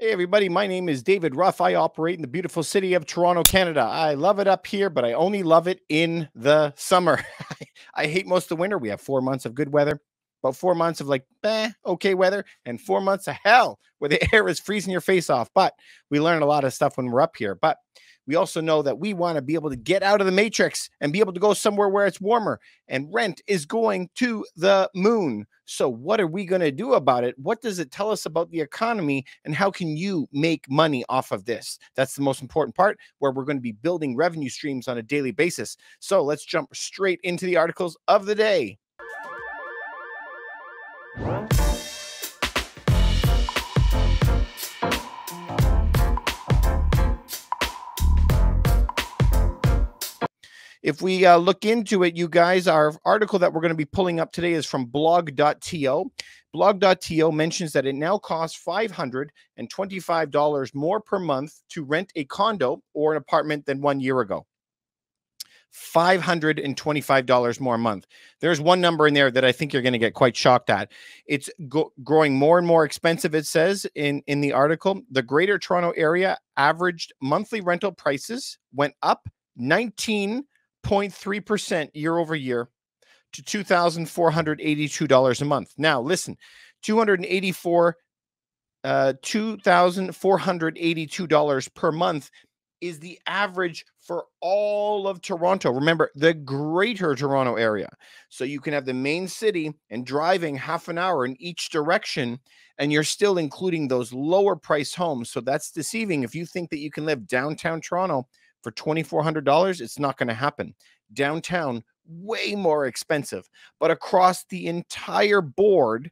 Hey, everybody. My name is David Ruff. I operate in the beautiful city of Toronto, Canada. I love it up here, but I only love it in the summer. I hate most of the winter. We have four months of good weather, about four months of like, eh, okay weather, and four months of hell where the air is freezing your face off. But we learn a lot of stuff when we're up here. But we also know that we want to be able to get out of the matrix and be able to go somewhere where it's warmer. And rent is going to the moon. So, what are we going to do about it? What does it tell us about the economy? And how can you make money off of this? That's the most important part where we're going to be building revenue streams on a daily basis. So, let's jump straight into the articles of the day. If we uh, look into it, you guys, our article that we're going to be pulling up today is from blog.to. Blog.to mentions that it now costs $525 more per month to rent a condo or an apartment than one year ago. $525 more a month. There's one number in there that I think you're going to get quite shocked at. It's go- growing more and more expensive, it says in, in the article. The Greater Toronto Area averaged monthly rental prices went up 19 0.3% year over year to $2,482 a month. Now, listen, 284 uh $2,482 per month is the average for all of Toronto. Remember, the greater Toronto area. So you can have the main city and driving half an hour in each direction, and you're still including those lower price homes. So that's deceiving. If you think that you can live downtown Toronto for $2,400, it's not going to happen. Downtown, way more expensive. But across the entire board,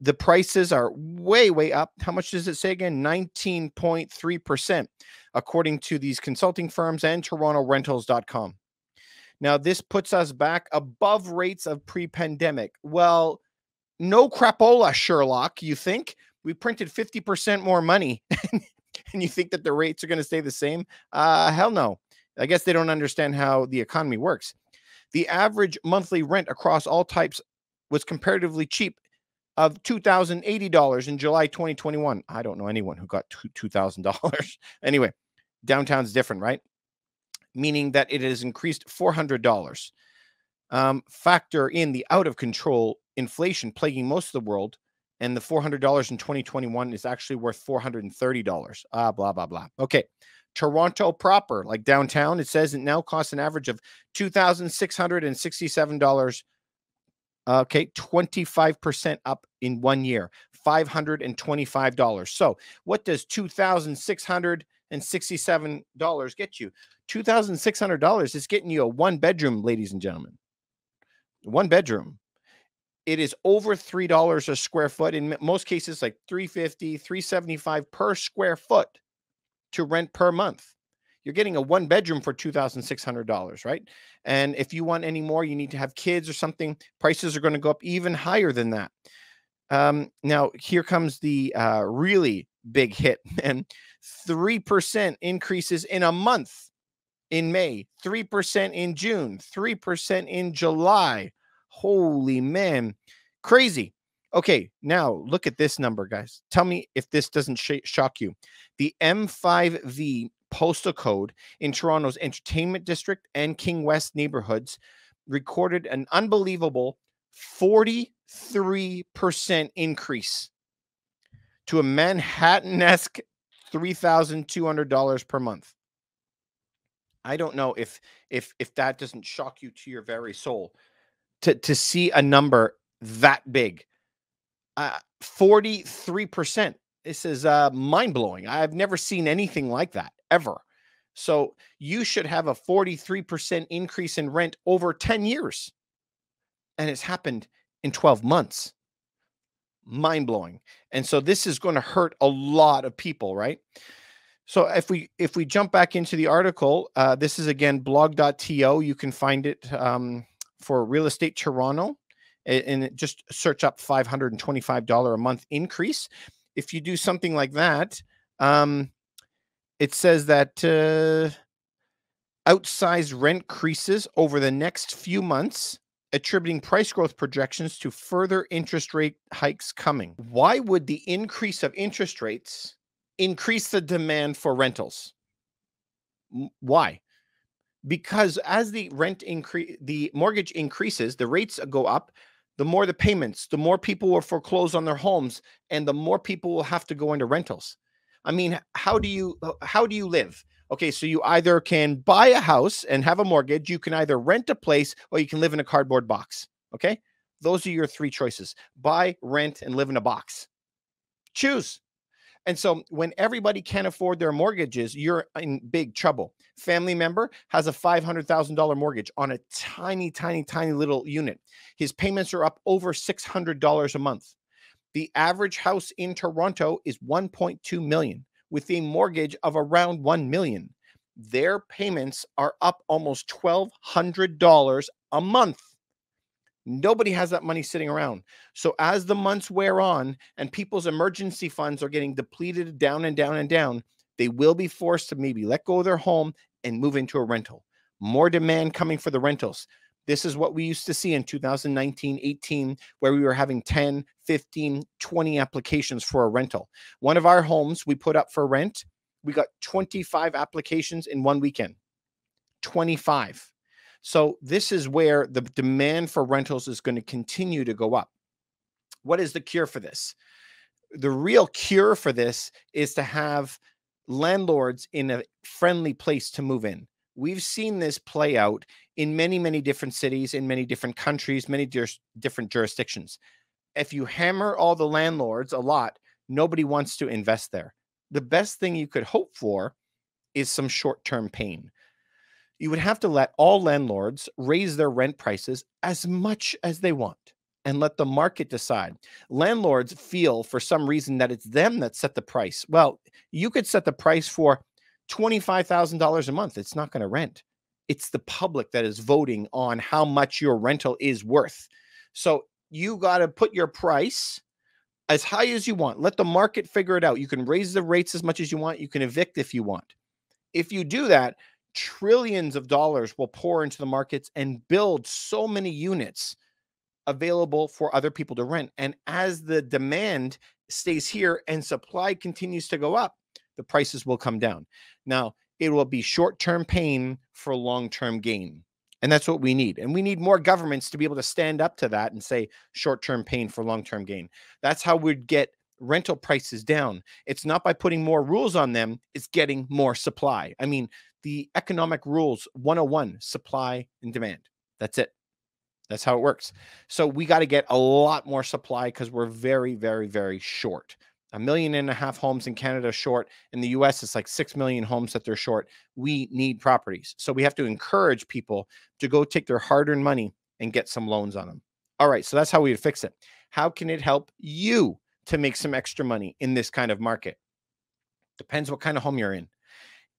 the prices are way, way up. How much does it say again? 19.3%, according to these consulting firms and TorontoRentals.com. Now, this puts us back above rates of pre pandemic. Well, no crapola, Sherlock, you think? We printed 50% more money and you think that the rates are going to stay the same? Uh, hell no. I guess they don't understand how the economy works. The average monthly rent across all types was comparatively cheap of $2,080 in July 2021. I don't know anyone who got $2,000. anyway, downtown's different, right? Meaning that it has increased $400. Um, factor in the out of control inflation plaguing most of the world and the $400 in 2021 is actually worth $430. Ah, blah, blah, blah. Okay. Toronto proper, like downtown, it says it now costs an average of $2,667. Okay, 25% up in one year, $525. So, what does $2,667 get you? $2,600 is getting you a one bedroom, ladies and gentlemen. One bedroom it is over three dollars a square foot in most cases like 350 375 per square foot to rent per month. You're getting a one bedroom for $2600 right? And if you want any more you need to have kids or something prices are going to go up even higher than that. Um, now here comes the uh, really big hit and 3% increases in a month in may 3% in june 3% in july Holy man, crazy. Okay, now look at this number, guys. Tell me if this doesn't sh- shock you. The M5V postal code in Toronto's entertainment district and King West neighborhoods recorded an unbelievable 43% increase to a Manhattan esque $3,200 per month. I don't know if if if that doesn't shock you to your very soul to to see a number that big. Uh, 43%. This is uh, mind blowing. I've never seen anything like that ever. So you should have a 43% increase in rent over 10 years. And it's happened in 12 months. Mind blowing. And so this is going to hurt a lot of people, right? So if we if we jump back into the article, uh, this is again blog.to. You can find it um, for real estate Toronto and just search up $525 a month increase. If you do something like that, um, it says that uh, outsized rent creases over the next few months, attributing price growth projections to further interest rate hikes coming. Why would the increase of interest rates increase the demand for rentals. Why? Because as the rent increase, the mortgage increases, the rates go up, the more the payments, the more people will foreclose on their homes, and the more people will have to go into rentals. I mean, how do you uh, how do you live? Okay, so you either can buy a house and have a mortgage, you can either rent a place, or you can live in a cardboard box. Okay, those are your three choices: buy, rent, and live in a box. Choose. And so when everybody can't afford their mortgages, you're in big trouble. Family member has a $500,000 mortgage on a tiny, tiny, tiny little unit. His payments are up over $600 a month. The average house in Toronto is 1.2 million with a mortgage of around 1 million. Their payments are up almost $1,200 a month. Nobody has that money sitting around. So as the months wear on and people's emergency funds are getting depleted down and down and down, they will be forced to maybe let go of their home and move into a rental. More demand coming for the rentals. This is what we used to see in 2019 18, where we were having 10, 15, 20 applications for a rental. One of our homes we put up for rent, we got mm-hmm. 25 applications in one weekend. 25. So this is where the demand for rentals is going to continue to go up. What is the cure for this? The real cure for this is to have landlords in a friendly place to move in. We've seen this play out in many, many different cities, in many different countries, many different jurisdictions. If you hammer all the landlords a lot, nobody wants to invest there. The best thing you could hope for is some short term pain you would have to let all landlords raise their rent prices as much as they want and let the market decide. Landlords feel for some reason that it's them that set the price. Well, you could set the price for $25,000 a month. It's not going to rent. It's the public that is voting on how much your rental is worth. So you got to put your price as high as you want. Let the market figure it out. You can raise the rates as much as you want. You can evict if you want. If you do that, trillions of dollars will pour into the markets and build so many units available for other people to rent. And as the demand stays here and supply continues to go up, the prices will come down. Now, it will be short term pain for long term gain. And that's what we need. And we need more governments to be able to stand up to that and say short term pain for long term gain. That's how we'd get rental prices down. It's not by putting more rules on them, it's getting more supply. I mean, the economic rules 101 supply and demand. That's it. That's how it works. So we got to get a lot more supply because we're very, very, very short. A million and a half homes in Canada short. In the US, it's like 6 million homes that they're short. We need properties. So we have to encourage people to go take their hard earned money and get some loans on them. All right. So that's how we would fix it. How can it help you to make some extra money in this kind of market? Depends what kind of home you're in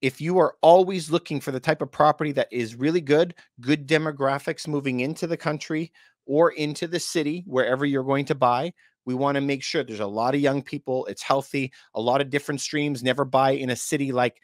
if you are always looking for the type of property that is really good, good demographics moving into the country or into the city, wherever you're going to buy, we want to make sure there's a lot of young people, it's healthy, a lot of different streams. Never buy in a city like,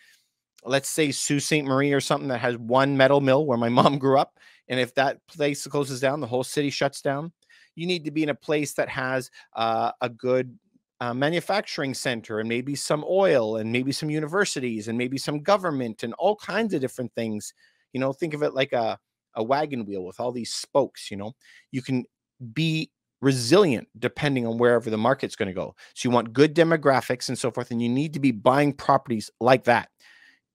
let's say, Sault Ste. Marie or something that has one metal mill where my mom grew up. And if that place closes down, the whole city shuts down. You need to be in a place that has uh, a good uh, manufacturing center and maybe some oil and maybe some universities and maybe some government and all kinds of different things. You know think of it like a, a wagon wheel with all these spokes you know? You can be resilient depending on wherever the market's going to go. So you want good demographics and so forth and you need to be buying properties like that.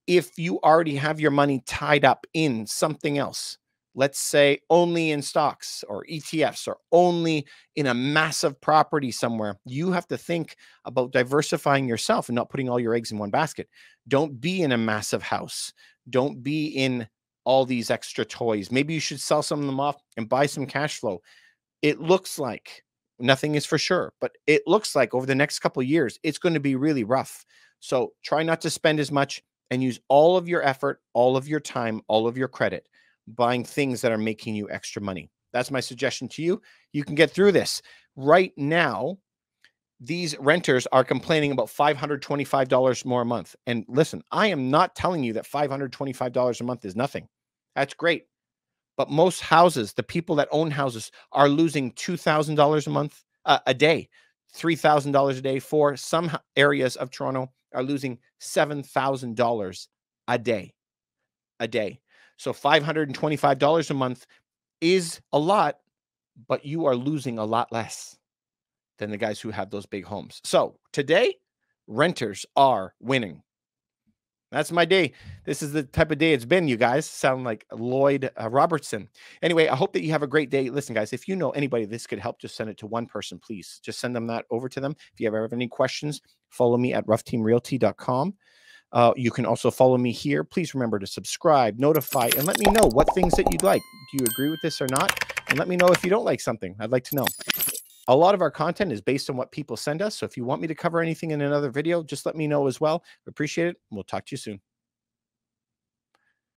If you already have your money tied up in something else let's say only in stocks or ETFs or only in a massive property somewhere, you have to think about diversifying yourself and not putting all your eggs in one basket. Don't be in a massive house. Don't be in all these extra toys. Maybe you should sell some of them off and buy some cash flow. It looks like nothing is for sure, but it looks like over the next couple years, it's going to be really rough. So try not to spend as much and use all of your effort, all of your time, all of your credit buying things that are making you extra money. That's my suggestion to you. You can get through this. Right now, these renters are complaining about $525 more a month. And listen, I am not telling you that $525 a month is nothing. That's great. But most houses, the people that own houses, are losing $2,000 a month, uh, a day, $3,000 a day for some areas of Toronto, are losing $7,000 a day. A day. So $525 a month is a lot, but you are losing a lot less than the guys who have those big homes. So today, renters are winning. That's my day. This is the type of day it's been, you guys. Sound like Lloyd uh, Robertson. Anyway, I hope that you have a great day. Listen, guys, if you know anybody this could help, just send it to one person, please. Just send them that over to them. If you ever have any questions, follow me at ruffteamrealty.com. Uh, you can also follow me here. Please remember to subscribe, notify, and let me know what things that you'd like. Do you agree with this or not? And let me know if you don't like something. I'd like to know. A lot of our content is based on what people send us. So if you want me to cover anything in another video, just let me know as well. Appreciate it. We'll talk to you soon.